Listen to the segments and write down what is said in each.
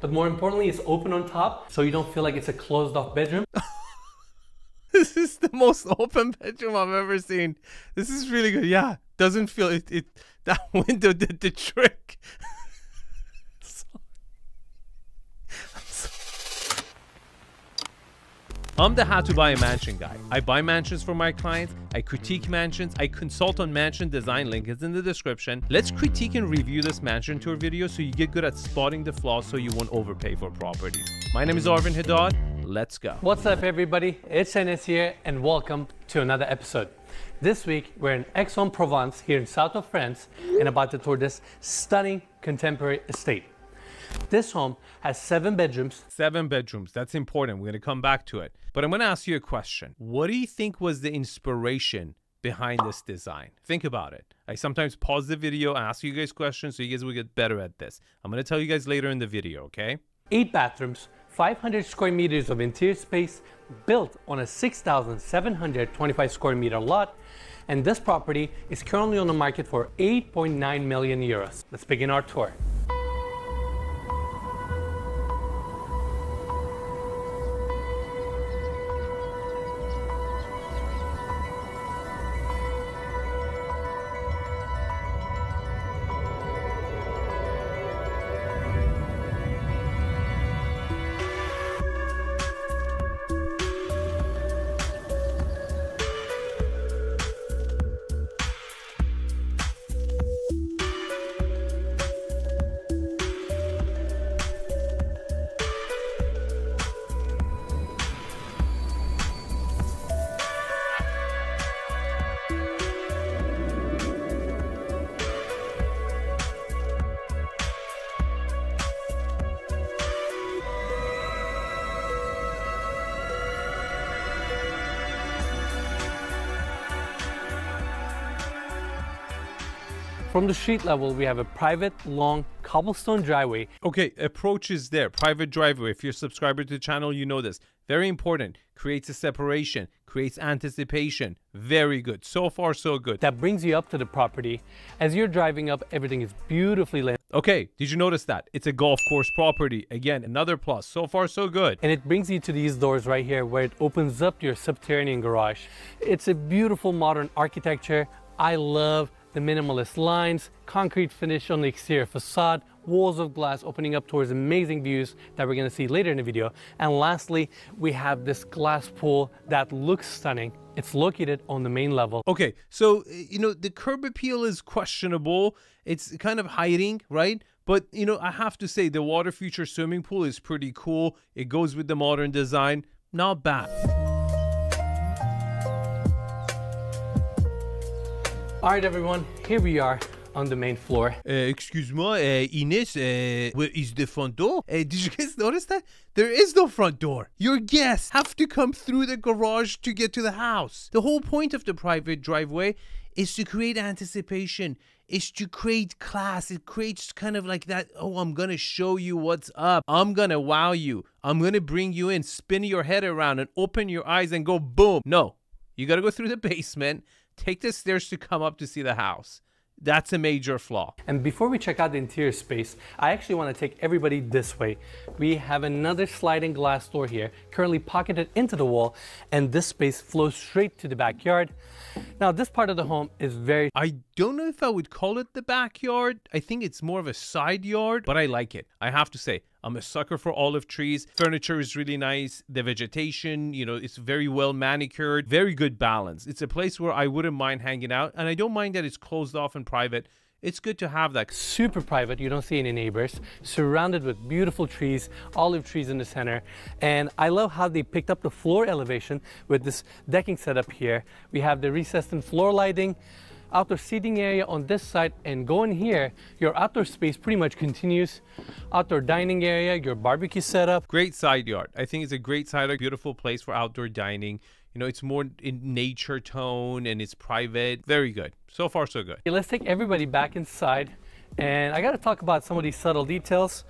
But more importantly, it's open on top, so you don't feel like it's a closed off bedroom. this is the most open bedroom I've ever seen. This is really good. Yeah, doesn't feel it. it that window did the trick. I'm the how to buy a mansion guy. I buy mansions for my clients, I critique mansions, I consult on mansion design, link is in the description. Let's critique and review this mansion tour video so you get good at spotting the flaws so you won't overpay for properties. My name is Arvin Haddad, let's go. What's up everybody, it's Enes here and welcome to another episode. This week we're in Aix-en-Provence here in south of France and about to tour this stunning contemporary estate. This home has seven bedrooms. Seven bedrooms. That's important. We're going to come back to it. But I'm going to ask you a question. What do you think was the inspiration behind this design? Think about it. I sometimes pause the video, and ask you guys questions so you guys will get better at this. I'm going to tell you guys later in the video, okay? Eight bathrooms, 500 square meters of interior space built on a 6,725 square meter lot. And this property is currently on the market for 8.9 million euros. Let's begin our tour. From the street level, we have a private, long cobblestone driveway. Okay, approach is there. Private driveway. If you're a subscriber to the channel, you know this. Very important. Creates a separation, creates anticipation. Very good. So far, so good. That brings you up to the property. As you're driving up, everything is beautifully lit. Okay, did you notice that? It's a golf course property. Again, another plus. So far, so good. And it brings you to these doors right here where it opens up your subterranean garage. It's a beautiful modern architecture. I love the minimalist lines, concrete finish on the exterior facade, walls of glass opening up towards amazing views that we're gonna see later in the video. And lastly, we have this glass pool that looks stunning. It's located on the main level. Okay, so, eh, you know, the curb appeal is questionable. It's kind of hiding, right? But, you know, I have to say the water feature swimming pool is pretty cool. It goes with the modern design. Not bad. All right, everyone, here we are on the main floor. Uh, excuse me, uh, Enes, uh, where is the front door? Uh, did you guys notice that? There is no front door. Your guests have to come through the garage to get to the house. The whole point of the private driveway is to create anticipation. Is to create class. It creates kind of like that. Oh, I'm gonna show you what's up. I'm gonna wow you. I'm gonna bring you in, spin your head around, and open your eyes and go boom. No, you gotta go through the basement take the stairs to come up to see the house. That's a major flaw. And before we check out the interior space, I actually want to take everybody this way. We have another sliding glass door here, currently pocketed into the wall, and this space flows straight to the backyard. Now, this part of the home is very... I don't know if I would call it the backyard. I think it's more of a side yard, but I like it. I have to say, I'm a sucker for olive trees. Furniture is really nice. The vegetation, you know, it's very well manicured. Very good balance. It's a place where I wouldn't mind hanging out, and I don't mind that it's closed off and private it's good to have that. Super private, you don't see any neighbors, surrounded with beautiful trees, olive trees in the center. And I love how they picked up the floor elevation with this decking setup here. We have the recessed in floor lighting, outdoor seating area on this side and going here, your outdoor space pretty much continues. Outdoor dining area, your barbecue setup. Great side yard. I think it's a great side yard, beautiful place for outdoor dining. You know, it's more in nature tone and it's private. Very good. So far, so good. Okay, let's take everybody back inside. And I got to talk about some of these subtle details.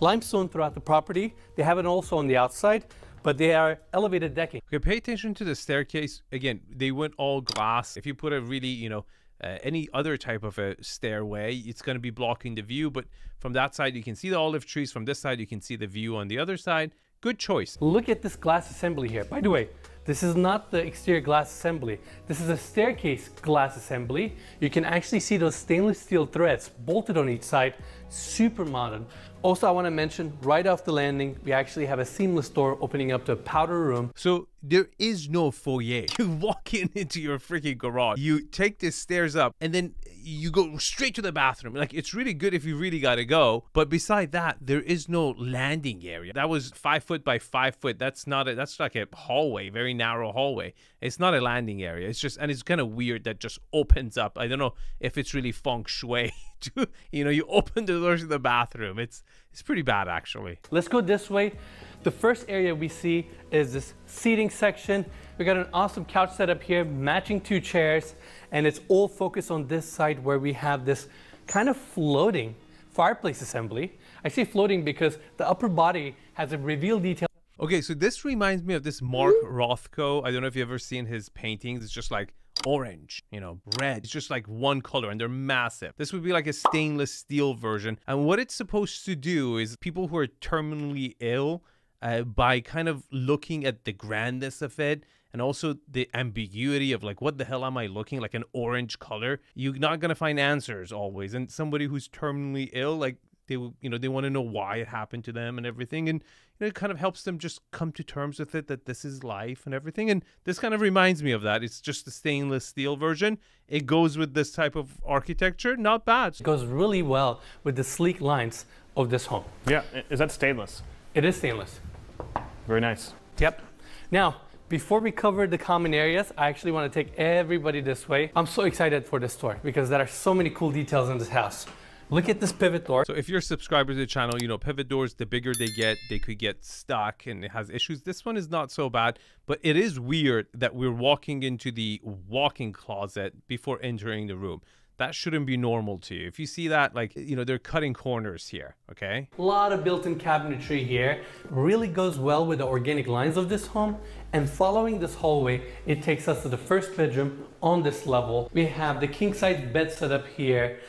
Limestone throughout the property. They have it also on the outside, but they are elevated decking. Okay, pay attention to the staircase. Again, they went all glass. If you put a really, you know, uh, any other type of a stairway, it's going to be blocking the view. But from that side, you can see the olive trees. From this side, you can see the view on the other side. Good choice. Look at this glass assembly here. By the way, this is not the exterior glass assembly. This is a staircase glass assembly. You can actually see those stainless steel threads bolted on each side. Super modern. Also, I want to mention right off the landing, we actually have a seamless door opening up to a powder room. So there is no foyer. You walk in into your freaking garage. You take the stairs up and then you go straight to the bathroom. Like it's really good if you really gotta go. But beside that, there is no landing area. That was five foot by five foot. That's not a that's like a hallway, very narrow hallway. It's not a landing area. It's just and it's kind of weird that just opens up. I don't know if it's really feng shui. To, you know, you open the doors to the bathroom. It's it's pretty bad actually. Let's go this way. The first area we see is this seating section. We got an awesome couch setup here, matching two chairs, and it's all focused on this side where we have this kind of floating fireplace assembly. I say floating because the upper body has a reveal detail Okay, so this reminds me of this Mark mm-hmm. Rothko. I don't know if you've ever seen his paintings. It's just like orange, you know, red. It's just like one color and they're massive. This would be like a stainless steel version. And what it's supposed to do is people who are terminally ill, uh, by kind of looking at the grandness of it and also the ambiguity of like what the hell am i looking like an orange color? You're not going to find answers always. And somebody who's terminally ill like they you know they want to know why it happened to them and everything. And you know it kind of helps them just come to terms with it that this is life and everything. And this kind of reminds me of that. It's just the stainless steel version. It goes with this type of architecture. Not bad. It goes really well with the sleek lines of this home. Yeah, is that stainless? It is stainless. Very nice. Yep. Now, before we cover the common areas, I actually want to take everybody this way. I'm so excited for this tour because there are so many cool details in this house. Look at this pivot door. So if you're a subscriber to the channel, you know pivot doors. The bigger they get, they could get stuck and it has issues. This one is not so bad, but it is weird that we're walking into the walk-in closet before entering the room. That shouldn't be normal to you. If you see that, like you know, they're cutting corners here. Okay. A lot of built-in cabinetry here. Really goes well with the organic lines of this home. And following this hallway, it takes us to the first bedroom on this level. We have the king-size bed set up here,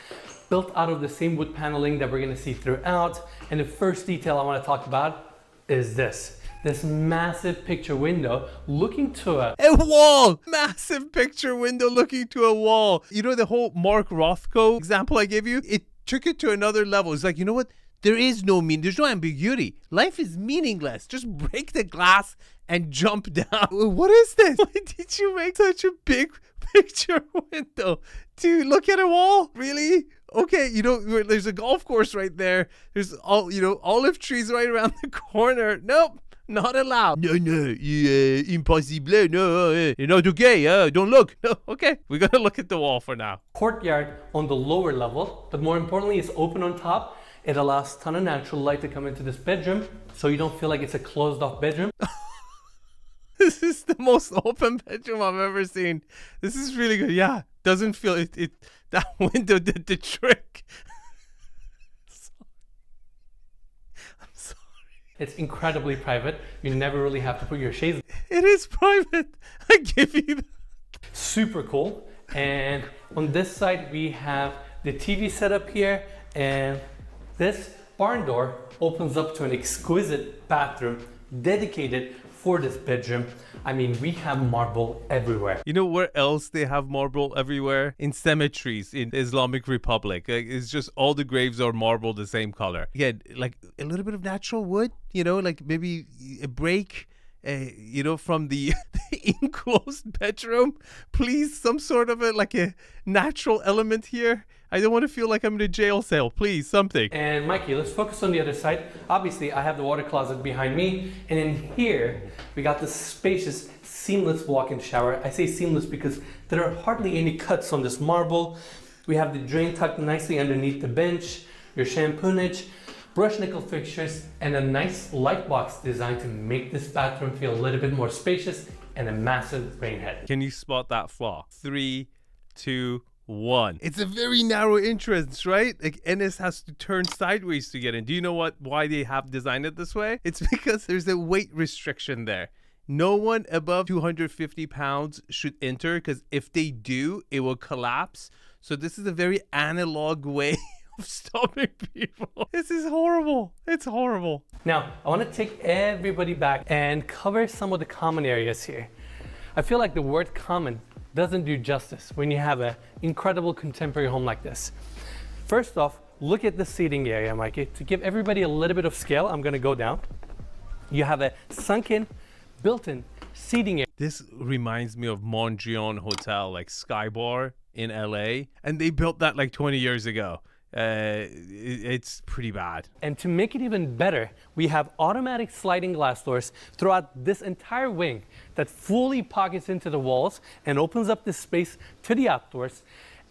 built out of the same wood paneling that we're gonna see throughout. And the first detail I wanna talk about is this. This massive picture window looking to a A wall! Massive picture window looking to a wall. You know the whole Mark Rothko example I gave you? It took it to another level. It's like, you know what? There is no mean. There's no ambiguity. Life is meaningless. Just break the glass and jump down. What is this? Why did you make such a big picture window to look at a wall? Really? Okay, you know, there's a golf course right there. There's all, you know, olive trees right around the corner. Nope. Not allowed. No, no, uh, impossible. No, uh, you're not okay. Uh, don't look. No, okay. We're gonna look at the wall for now. courtyard on the lower level, but more importantly, it's open on top. It allows ton of natural light to come into this bedroom, so you don't feel like it's a closed off bedroom. This is the most open bedroom I've ever seen. This is really good. Yeah, doesn't feel it. it that window did the trick. I'm sorry. It's incredibly private. You never really have to put your shades. It is private. I give you. That. Super cool. And on this side, we have the TV setup here, and this barn door opens up to an exquisite bathroom dedicated for this bedroom. I mean, we have marble everywhere. You know where else they have marble everywhere? In cemeteries in Islamic Republic. Like, it's just all the graves are marble the same color. Yeah, like a little bit of natural wood, you know, like maybe a break. Uh, you know, from the, the enclosed bedroom, please, some sort of a like a natural element here. I don't want to feel like I'm in a jail cell. Please, something. And Mikey, let's focus on the other side. Obviously, I have the water closet behind me, and in here, we got this spacious, seamless walk-in shower. I say seamless because there are hardly any cuts on this marble. We have the drain tucked nicely underneath the bench, your shampoo niche, brush nickel fixtures, and a nice light box designed to make this bathroom feel a little bit more spacious and a massive rain head. Can you spot that flaw? Three, two, one. It's a very narrow entrance, right? Like Enes has to turn sideways to get in. Do you know what why they have designed it this way? It's because there's a weight restriction there. no one above 250 pounds should enter because if they do, it will collapse. So this is a very analog way of stopping people. This is horrible. It's horrible. Now, I want to take everybody back and cover some of the common areas here. I feel like the word common doesn't do justice when you have an incredible contemporary home like this. First off, look at the seating area, Mikey. To give everybody a little bit of scale, I'm going to go down. You have a sunken, built-in seating area. This reminds me of Mondrian Hotel, like Sky Bar in LA, and they built that like 20 years ago. Uh, it's pretty bad. And to make it even better, we have automatic sliding glass doors throughout this entire wing that fully pockets into the walls and opens up this space to the outdoors.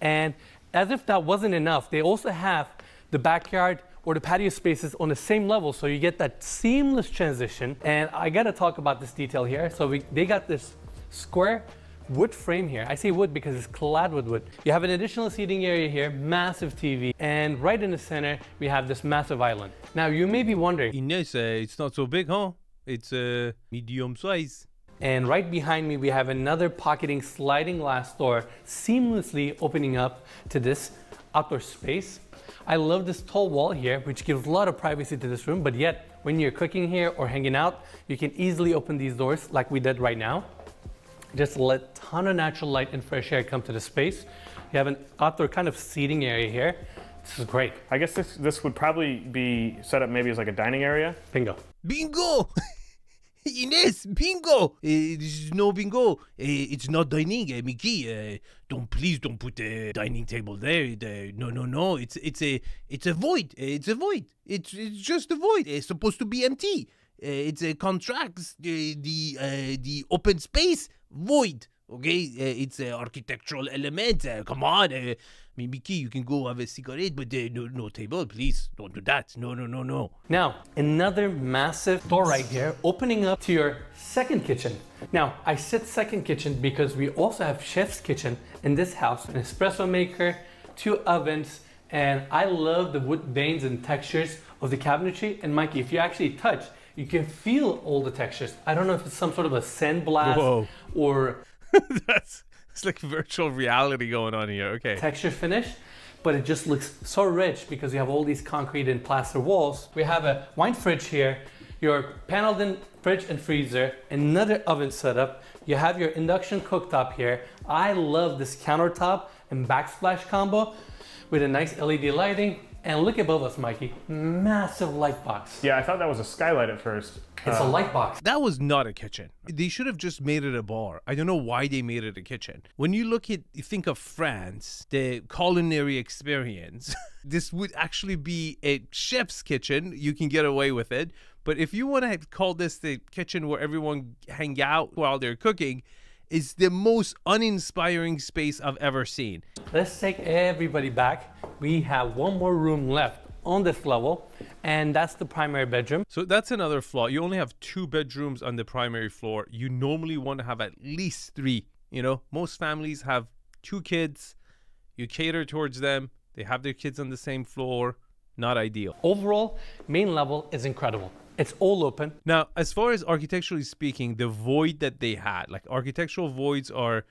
And as if that wasn't enough, they also have the backyard or the patio spaces on the same level, so you get that seamless transition. And I gotta talk about this detail here. So we, they got this square wood frame here. I say wood because it's clad with wood. You have an additional seating area here, massive TV, and right in the center, we have this massive island. Now, you may be wondering, Enes, uh, it's not so big, huh? It's uh, medium size. and right behind me, we have another pocketing sliding glass door, seamlessly opening up to this outdoor space. I love this tall wall here, which gives a lot of privacy to this room, but yet, when you're cooking here or hanging out, you can easily open these doors like we did right now. Just let ton of natural light and fresh air come to the space. You have an outdoor kind of seating area here. This is great. I guess this this would probably be set up maybe as like a dining area. Bingo. Bingo! Enes, bingo! Uh, this is no bingo. Uh, it's not dining, uh, Mickey. Uh, don't please don't put the dining table there. It, uh, no, no, no. It's it's a it's a void. It's a void. It's it's just a void. It's supposed to be empty. Uh, it's a contracts the the uh, the open space void. Okay, uh, it's an architectural element. Uh, come on, uh, I mean, Mickey, you can go have a cigarette, but no, no table, please. Don't do that. No, no, no, no. Now, another massive door right here, opening up to your second kitchen. Now, I said second kitchen because we also have chef's kitchen in this house, an espresso maker, two ovens, and I love the wood veins and textures of the cabinetry. And Mikey, if you actually touch, you can feel all the textures. I don't know if it's some sort of a sandblast Whoa. or That's it's like virtual reality going on here. Okay. texture finish, but it just looks so rich because you have all these concrete and plaster walls. We have a wine fridge here, your paneled in fridge and freezer, another oven setup. You have your induction cooktop here. I love this countertop and backsplash combo with a nice LED lighting. And look above us, Mikey, massive light box. Yeah, I thought that was a skylight at first. It's a uh, light box. That was not a kitchen. They should have just made it a bar. I don't know why they made it a kitchen. When you look at, you think of France, the culinary experience, this would actually be a chef's kitchen. You can get away with it. But if you want to call this the kitchen where everyone hang out while they're cooking, is the most uninspiring space I've ever seen. Let's take everybody back. We have one more room left on this level, and that's the primary bedroom. So that's another flaw. You only have two bedrooms on the primary floor. You normally want to have at least three. You know, most families have two kids. You cater towards them. They have their kids on the same floor. Not ideal. Overall, main level is incredible. It's all open. Now, as far as architecturally speaking, the void that they had, like architectural voids are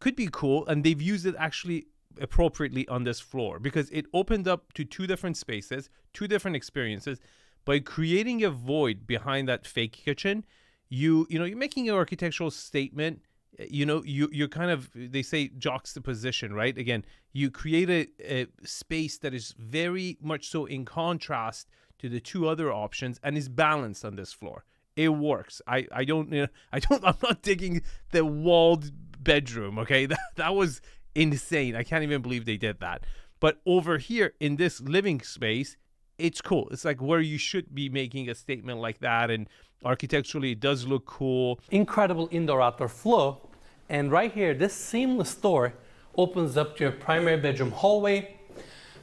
could be cool and they've used it actually appropriately on this floor because it opened up to two different spaces, two different experiences. By creating a void behind that fake kitchen, you you know, you're making an architectural statement. You know, you you're kind of they say juxtaposition, right? Again, you create a, a space that is very much so in contrast to the two other options and is balanced on this floor. It works. I I don't know, I don't I'm not digging the walled bedroom. Okay, that that was insane. I can't even believe they did that. But over here in this living space, it's cool. It's like where you should be making a statement like that, and architecturally it does look cool. Incredible indoor outdoor flow. And right here, this seamless door opens up to your primary bedroom hallway.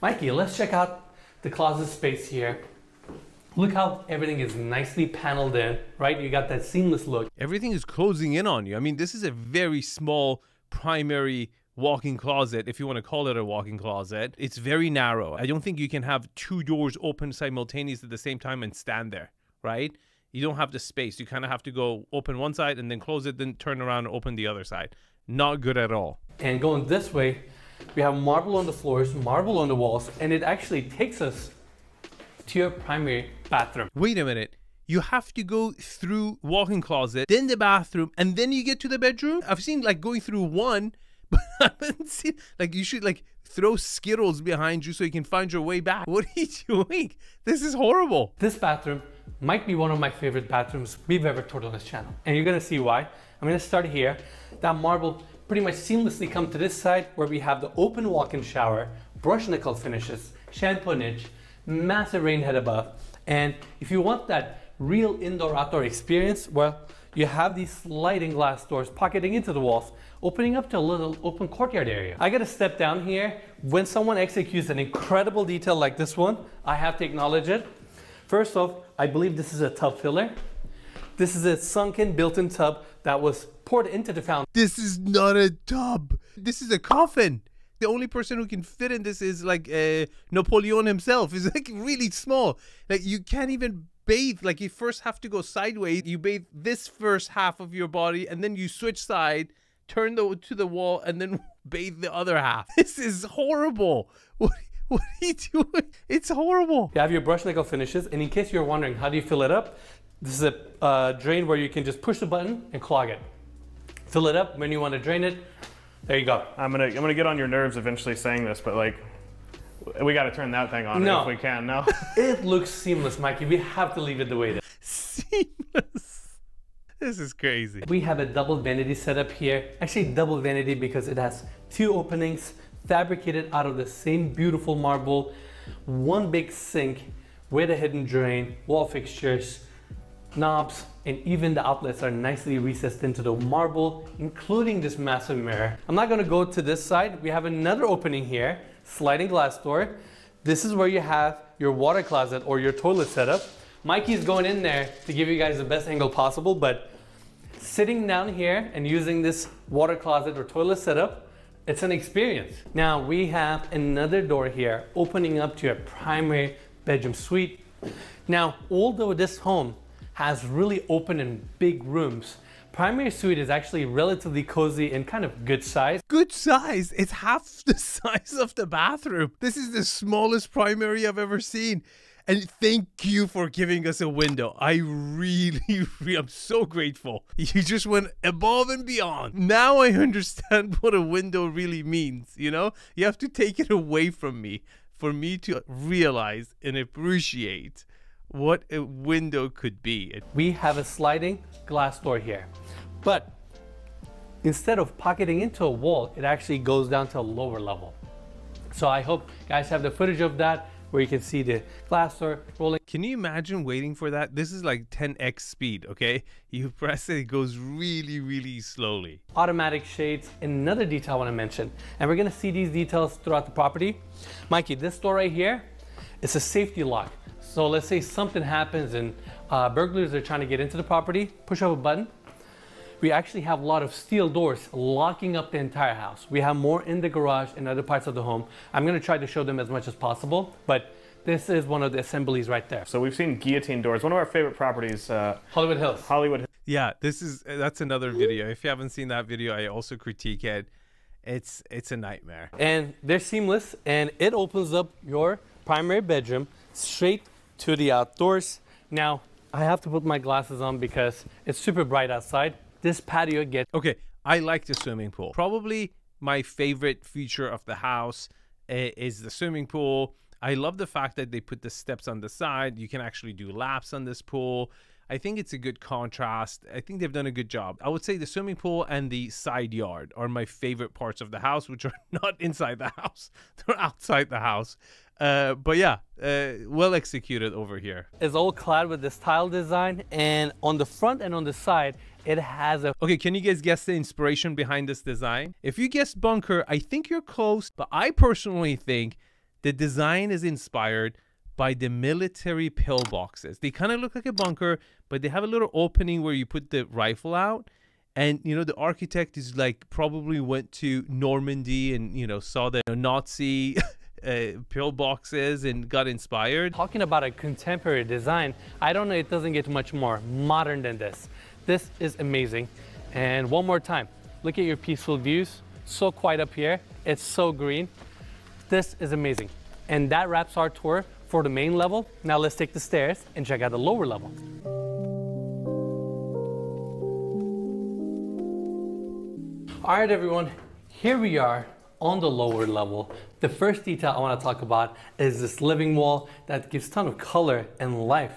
Mikey, let's check out the closet space here. Look how everything is nicely paneled in, right? You got that seamless look. Everything is closing in on you. I mean, this is a very small primary walk-in closet if you want to call it a walk-in closet it's very narrow i don't think you can have two doors open simultaneously at the same time and stand there right you don't have the space. You kind of have to go open one side and then close it, then turn around and open the other side. Not good at all. And going this way, we have marble on the floors, marble on the walls, and it actually takes us to your primary bathroom. Wait a minute. You have to go through walk-in closet, then the bathroom, and then you get to the bedroom. I've seen like going through one, but I haven't seen like you should like throw Skittles behind you so you can find your way back. What are you doing? This is horrible. This bathroom might be one of my favorite bathrooms we've ever toured on this channel. And you're gonna see why. I'm gonna start here. That marble pretty much seamlessly come to this side where we have the open walk-in shower, brush nickel finishes, shampoo niche, massive rain head above. And if you want that real indoor-outdoor experience, well, you have these sliding glass doors pocketing into the walls, opening up to a little open courtyard area. I gotta step down here. When someone executes an incredible detail like this one, I have to acknowledge it. First off, I believe this is a tub filler. This is a sunken built-in tub that was poured into the fountain. This is not a tub. This is a coffin. The only person who can fit in this is like uh, Napoleon himself. Is like really small. Like you can't even bathe. Like you first have to go sideways. You bathe this first half of your body, and then you switch side, turn the to the wall, and then bathe the other half. This is horrible. What what are you doing? It's horrible. You have your brush nickel finishes, and in case you're wondering how do you fill it up, this is a uh, drain where you can just push the button and clog it. Fill it up when you want to drain it. There you go. I'm gonna I'm gonna get on your nerves eventually saying this, but like we got to turn that thing on No. if we can. No. It looks seamless, Mikey. We have to leave it the way it is. Seamless. This is crazy. We have a double vanity setup here. Actually, double vanity because it has two openings fabricated out of the same beautiful marble, one big sink with a hidden drain, wall fixtures, knobs, and even the outlets are nicely recessed into the marble, including this massive mirror. I'm not gonna go to this side. We have another opening here, sliding glass door. This is where you have your water closet or your toilet setup. Mikey's going in there to give you guys the best angle possible, but sitting down here and using this water closet or toilet setup, it's an experience. Now we have another door here opening up to a primary bedroom suite. Now, although this home has really open and big rooms, primary suite is actually relatively cozy and kind of good size. Good size. It's half the size of the bathroom. This is the smallest primary I've ever seen. And thank you for giving us a window. I really, really, I'm so grateful. You just went above and beyond. Now I understand what a window really means. You know, you have to take it away from me for me to realize and appreciate what a window could be. we have a sliding glass door here. But instead of pocketing into a wall, it actually goes down to a lower level. So I hope you guys have the footage of that where you can see the glass door rolling. Can you imagine waiting for that? This is like 10x speed, okay? You press it, it goes really, really slowly. Automatic shades, another detail I want to mention. And we're going to see these details throughout the property. Mikey, this door right here, it's a safety lock. So let's say something happens and uh, burglars are trying to get into the property, push up a button, we actually have a lot of steel doors locking up the entire house. We have more in the garage and other parts of the home. I'm gonna try to show them as much as possible, but this is one of the assemblies right there. So we've seen guillotine doors. One of our favorite properties, uh, Hollywood Hills. Hollywood. Hills. Yeah, this is that's another video. If you haven't seen that video, I also critique it. It's it's a nightmare. And they're seamless and it opens up your primary bedroom straight to the outdoors. Now, I have to put my glasses on because it's super bright outside. This patio gets Okay, I like the swimming pool. Probably my favorite feature of the house eh, is the swimming pool. I love the fact that they put the steps on the side. You can actually do laps on this pool. I think it's a good contrast. I think they've done a good job. I would say the swimming pool and the side yard are my favorite parts of the house, which are not inside the house, they're outside the house. Uh, but yeah, uh, well executed over here. It's all clad with this tile design and on the front and on the side it has a Okay, can you guys guess the inspiration behind this design? If you guessed bunker, I think you're close, but I personally think the design is inspired by the military pillboxes. They kind of look like a bunker, but they have a little opening where you put the rifle out. And you know, the architect is like probably went to Normandy and you know saw the Nazi uh, pillbox is and got inspired. Talking about a contemporary design, I don't know, it doesn't get much more modern than this. This is amazing. And one more time, look at your peaceful views. So quiet up here. It's so green. This is amazing. And that wraps our tour for the main level. Now let's take the stairs and check out the lower level. All right, everyone, here we are on the lower level. The first detail I wanna talk about is this living wall that gives ton of color and life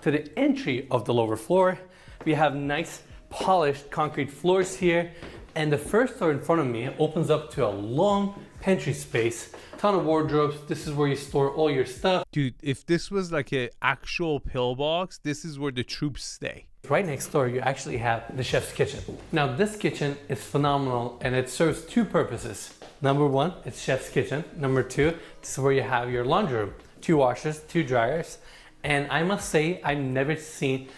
to the entry of the lower floor. We have nice polished concrete floors here. And the first door in front of me opens up to a long pantry space, ton of wardrobes. This is where you store all your stuff. Dude, if this was like an actual pillbox, this is where the troops stay. Right next door, you actually have the chef's kitchen. Now, this kitchen is phenomenal and it serves two purposes. Number one, it's chef's kitchen. Number two, this is where you have your laundry room. Two washers, two dryers. And I must say, I've never seen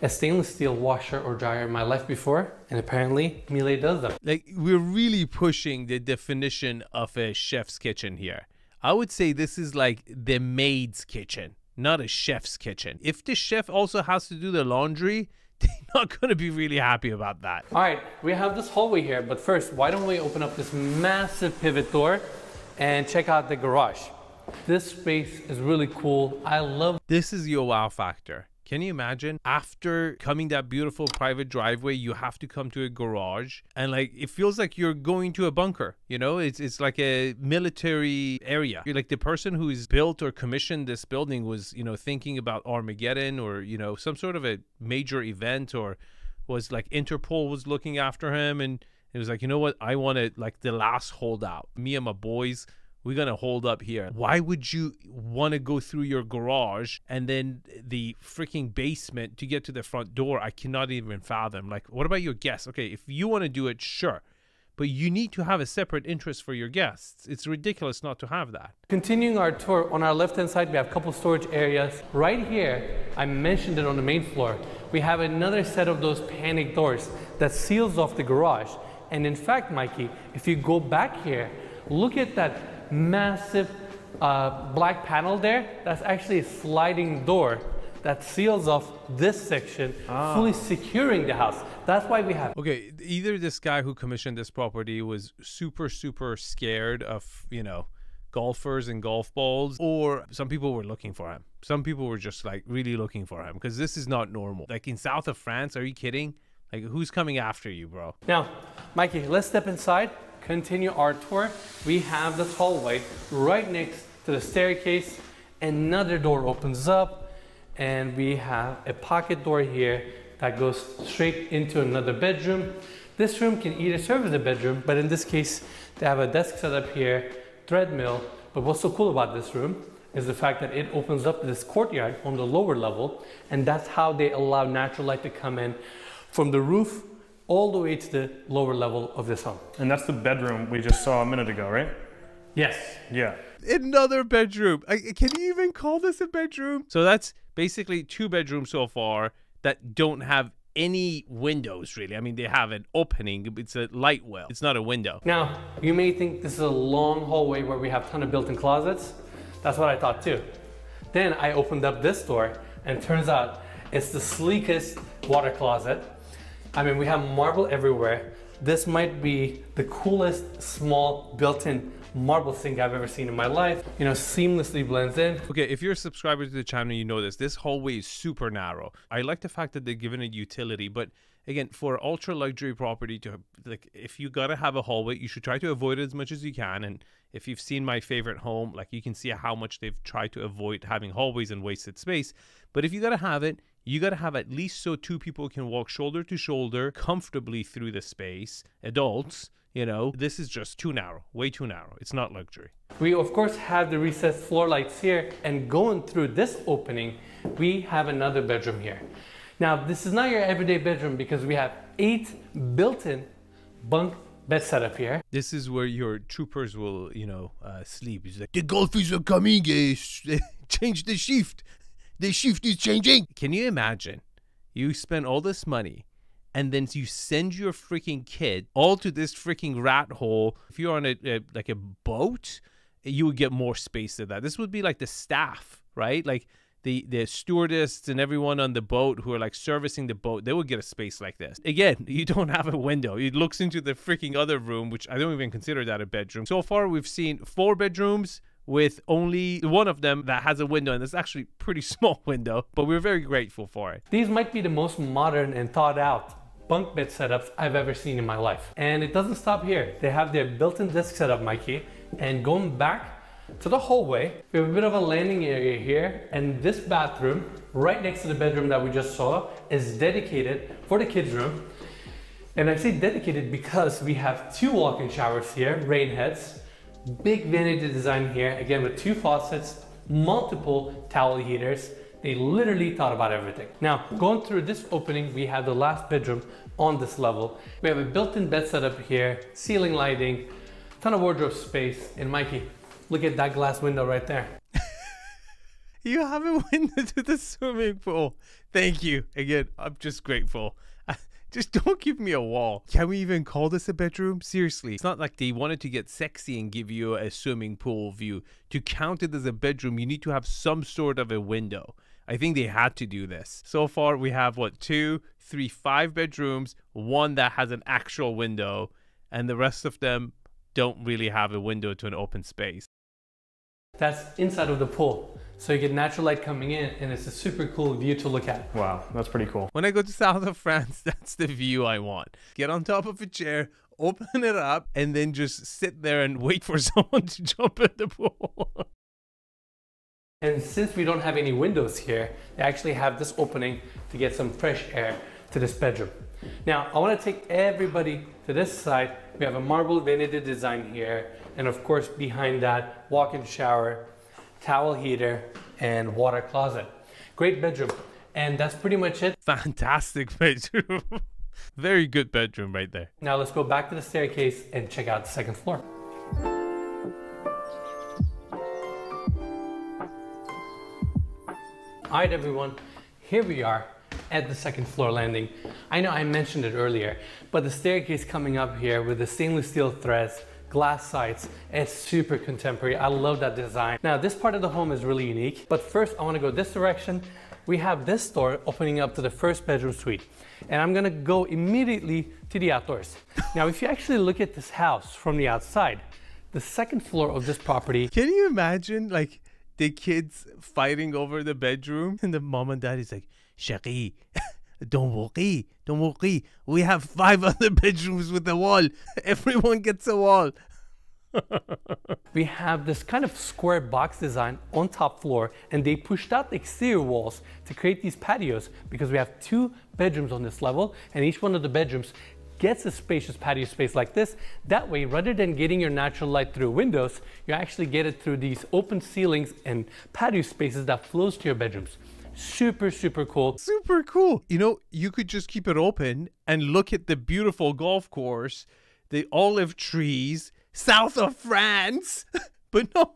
a stainless steel washer or dryer in my life before, and apparently Miele does them. Like, we're really pushing the definition of a chef's kitchen here. I would say this is like the maid's kitchen, not a chef's kitchen. If the chef also has to do the laundry, they're not going to be really happy about that. All right, we have this hallway here, but first, why don't we open up this massive pivot door and check out the garage? This space is really cool. I love This is your wow factor. Can you imagine after coming that beautiful private driveway, you have to come to a garage and like it feels like you're going to a bunker. You know, it's it's like a military area. You're like the person who's built or commissioned this building was you know thinking about Armageddon or you know some sort of a major event or was like Interpol was looking after him and it was like you know what I want like the last holdout. Me and my boys we're gonna hold up here. Why would you want to go through your garage and then the freaking basement to get to the front door? I cannot even fathom. Like, what about your guests? Okay, if you want to do it, sure. But you need to have a separate interest for your guests. It's ridiculous not to have that. Continuing our tour, on our left-hand side, we have a couple storage areas. Right here, I mentioned it on the main floor, we have another set of those panic doors that seals off the garage. And in fact, Mikey, if you go back here, look at that massive uh, black panel there. That's actually a sliding door that seals off this section, fully securing the house. That's why we have Okay, either this guy who commissioned this property was super, super scared of, you know, golfers and golf balls, or some people were looking for him. Some people were just like really looking for him because this is not normal. Like in south of France, are you kidding? Like who's coming after you, bro? Now, Mikey, let's step inside, continue our tour. We have this hallway right next to the staircase. Another door opens up, and we have a pocket door here that goes straight into another bedroom. This room can either serve as a bedroom, but in this case, they have a desk set up here, treadmill. But what's so cool about this room is the fact that it opens up this courtyard on the lower level, and that's how they allow natural light to come in from the roof all the way to the lower level of this home. And that's the bedroom we just saw a minute ago, right? Yes. Yeah. Another bedroom. I, can you even call this a bedroom? So that's basically two bedrooms so far that don't have any windows really. I mean, they have an opening. It's a light well. It's not a window. Now, you may think this is a long hallway where we have a ton of built-in closets. That's what I thought too. Then I opened up this door and it turns out it's the sleekest water closet. I mean, we have marble everywhere. This might be the coolest small built-in marble sink I've ever seen in my life. You know, seamlessly blends in. Okay, if you're a subscriber to the channel, you know this. This hallway is super narrow. I like the fact that they're given it utility, but again, for ultra luxury property to like if you gotta have a hallway, you should try to avoid it as much as you can. And if you've seen my favorite home, like you can see how much they've tried to avoid having hallways and wasted space. But if you gotta have it, you got to have at least so two people can walk shoulder to shoulder comfortably through the space. Adults, you know, this is just too narrow, way too narrow. It's not luxury. We of course have the recessed floor lights here and going through this opening, we have another bedroom here. Now this is not your everyday bedroom because we have eight built-in bunk bed setup here. This is where your troopers will, you know, uh, sleep. Like, the golfers are coming, uh, change the shift. The shift is changing. Can you imagine? You spend all this money and then you send your freaking kid all to this freaking rat hole. If you're on a, a like a boat, you would get more space than that. This would be like the staff, right? Like the the stewardess and everyone on the boat who are like servicing the boat, they would get a space like this. Again, you don't have a window. It looks into the freaking other room, which I don't even consider that a bedroom. So far, we've seen four bedrooms with only one of them that has a window, and it's actually pretty small window, but we're very grateful for it. These might be the most modern and thought out bunk bed setups I've ever seen in my life. And it doesn't stop here. They have their built-in desk setup, Mikey, and going back to the hallway, we have a bit of a landing area here, and this bathroom, right next to the bedroom that we just saw, is dedicated for the kids' room. And I say dedicated because we have two walk-in showers here, rain heads, big vanity design here, again with two faucets, multiple towel heaters. They literally thought about everything. Now, going through this opening, we have the last bedroom on this level. We have a built-in bed setup here, ceiling lighting, ton of wardrobe space, and Mikey, look at that glass window right there. You have a window to the swimming pool. Thank you. Again, I'm just grateful. Just don't give me a wall. Can we even call this a bedroom? Seriously, it's not like they wanted to get sexy and give you a swimming pool view. To count it as a bedroom, you need to have some sort of a window. I think they had to do this. So far, we have what, two, three, five bedrooms, one that has an actual window, and the rest of them don't really have a window to an open space. That's inside of the pool. So you get natural light coming in and it's a super cool view to look at. Wow, that's pretty cool. When I go to south of France, that's the view I want. Get on top of a chair, open it up, and then just sit there and wait for someone to jump in the pool. And since we don't have any windows here, they actually have this opening to get some fresh air to this bedroom. Now, I want to take everybody to this side. We have a marble vanity design here, and of course, behind that, walk-in shower, towel heater, and water closet. Great bedroom. And that's pretty much it. Fantastic bedroom. Very good bedroom right there. Now let's go back to the staircase and check out the second floor. All right, everyone, here we are at the second floor landing. I know I mentioned it earlier, but the staircase coming up here with the stainless steel threads, glass sides, it's super contemporary. I love that design. Now, this part of the home is really unique, but first I wanna go this direction. We have this door opening up to the first bedroom suite, and I'm gonna go immediately to the outdoors. now, if you actually look at this house from the outside, the second floor of this property Can you imagine like the kids fighting over the bedroom and the mom and dad is like, Chérie, don't worry, don't worry. We have five other bedrooms with a wall. Everyone gets a wall. we have this kind of square box design on top floor and they pushed out the exterior walls to create these patios because we have two bedrooms on this level and each one of the bedrooms gets a spacious patio space like this. That way, rather than getting your natural light through windows, you actually get it through these open ceilings and patio spaces that flows to your bedrooms. Super, super cool. Super cool. You know, you could just keep it open and look at the beautiful golf course, the olive trees, south of France. but no,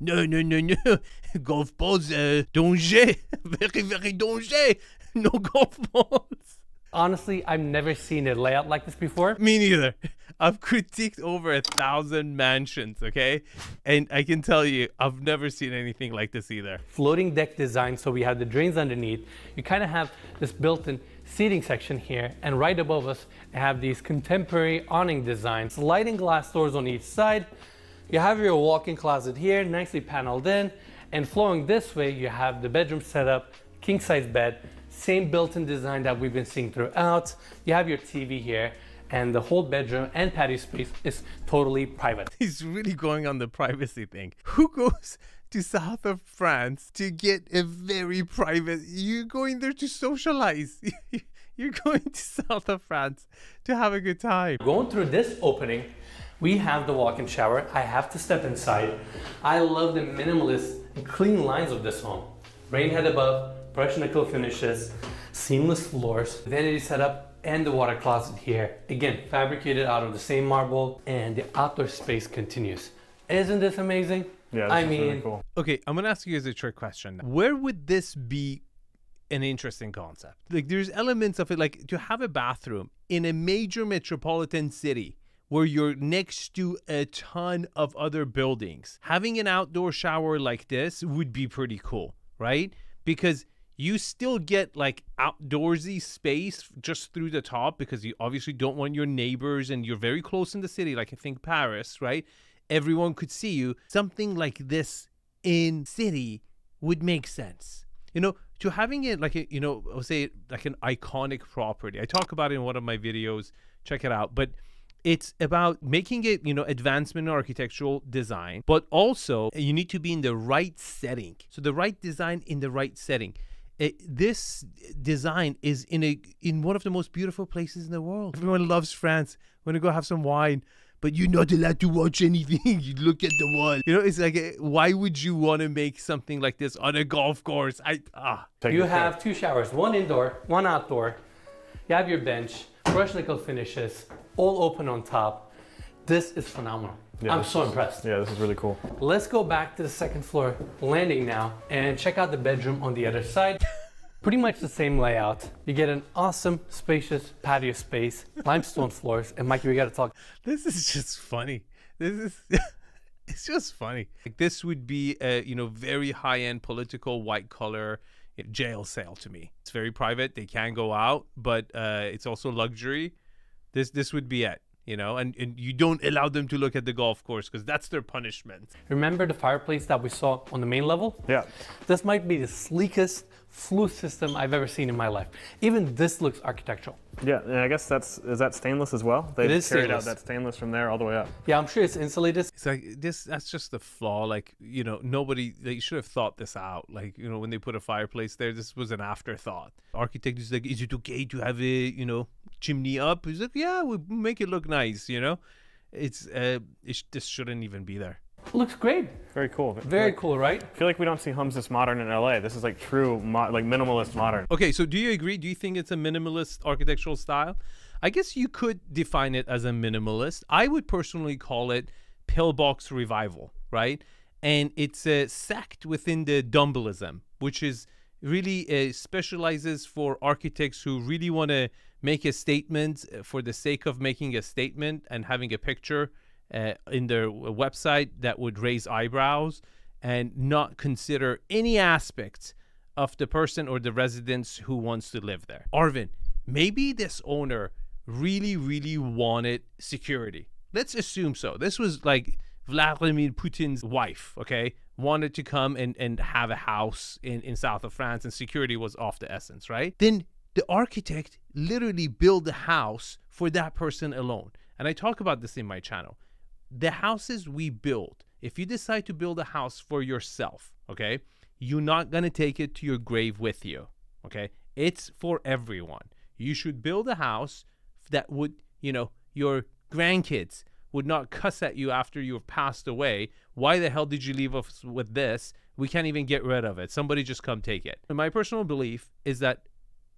no, no, no, no. Golf balls, uh, danger. Very, very danger. No golf balls. Honestly, I've never seen a layout like this before. Me neither. I've critiqued over a thousand mansions, okay? And I can tell you, I've never seen anything like this either. Floating deck design, so we have the drains underneath. You kind of have this built-in seating section here, and right above us, I have these contemporary awning designs. Sliding glass doors on each side. You have your walk-in closet here, nicely paneled in, and flowing this way, you have the bedroom setup, king-size bed, same built-in design that we've been seeing throughout. You have your TV here and the whole bedroom and patio space is totally private. He's really going on the privacy thing. Who goes to south of France to get a very private? You're going there to socialize. You're going to south of France to have a good time. Going through this opening, we have the walk-in shower. I have to step inside. I love the minimalist and clean lines of this home. Rain head above, brush nickel finishes, seamless floors, vanity setup, and the water closet here. Again, fabricated out of the same marble, and the outdoor space continues. Isn't this amazing? Yeah, this I is mean, really cool. Okay, I'm gonna ask you guys a trick question. Where would this be an interesting concept? Like, there's elements of it, like to have a bathroom in a major metropolitan city where you're next to a ton of other buildings. Having an outdoor shower like this would be pretty cool, right? Because you still get like outdoorsy space just through the top because you obviously don't want your neighbors and you're very close in the city, like I think Paris, right? Everyone could see you. Something like this in city would make sense. You know, to having it like a, you know, I'll say like an iconic property. I talk about it in one of my videos. Check it out. But it's about making it, you know, advancement in architectural design, but also you need to be in the right setting. So the right design in the right setting. It, this design is in a in one of the most beautiful places in the world. Everyone loves France. Want to go have some wine, but you're not allowed to watch anything. you look at the wall. You know, it's like, uh, why would you want to make something like this on a golf course? I ah. Take You have pick. two showers, one indoor, one outdoor. You have your bench, brushed nickel finishes, all open on top. This is phenomenal. Yeah, I'm so is- impressed. Yeah, this is really cool. Let's go back to the second floor landing now and check out the bedroom on the other side. Pretty much the same layout. You get an awesome, spacious patio space, limestone floors, and Mikey, we gotta talk. This is just funny. This is it's just funny. Like this would be a you know very high end political white collar jail cell to me. It's very private. They can go out, but uh, it's also luxury. This this would be it. You know, and, and you don't allow them to look at the golf course because that's their punishment. Remember the fireplace that we saw on the main level? Yeah. This might be the sleekest flue system I've ever seen in my life. Even this looks architectural. Yeah, and I guess that's is that stainless as well. They It is carried stainless. out that stainless from there all the way up. Yeah, I'm sure it's insulated. It's like this. That's just the flaw. Like you know, nobody. They should have thought this out. Like you know, when they put a fireplace there, this was an afterthought. Architect is like, is it okay to have a you know chimney up? He's like, yeah, we make it look nice. You know, it's uh, it, sh- this shouldn't even be there. Looks great. Very cool. Very Like, cool, right? I feel like we don't see homes this modern in LA. This is like true, mo- like minimalist modern. Okay, so do you agree? Do you think it's a minimalist architectural style? I guess you could define it as a minimalist. I would personally call it pillbox revival, right? And it's a sect within the Dumbleism, which is really uh, specializes for architects who really want to make a statement uh, for the sake of making a statement and having a picture uh, in their website that would raise eyebrows and not consider any aspects of the person or the residents who wants to live there. Arvin, maybe this owner really, really wanted security. Let's assume so. This was like Vladimir Putin's wife, okay? Wanted to come and, and have a house in, in south of France and security was off the essence, right? Then the architect literally built the house for that person alone. And I talk about this in my channel. The houses we build, if you decide to build a house for yourself, okay, you're not going to take it to your grave with you, okay? It's for everyone. You should build a house that would, you know, your grandkids would not cuss at you after you've passed away. Why the hell did you leave us with this? We can't even get rid of it. Somebody just come take it. My personal belief is that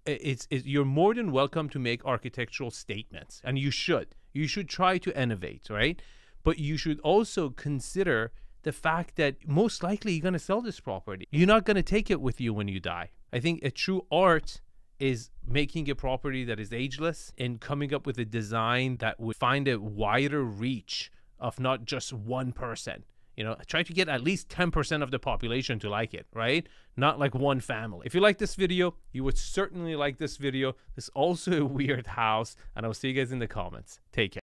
it's, it's you're more than welcome to make architectural statements, and you should. You should try to innovate, right? But you should also consider the fact that most likely you're going to sell this property. You're not going to take it with you when you die. I think a true art is making a property that is ageless and coming up with a design that would find a wider reach of not just one person. You know, try to get at least 10% of the population to like it, right? Not like one family. If you like this video, you would certainly like this video. This is also a weird house, and I'll see you guys in the comments. Take care.